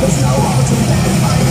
There's no alternative.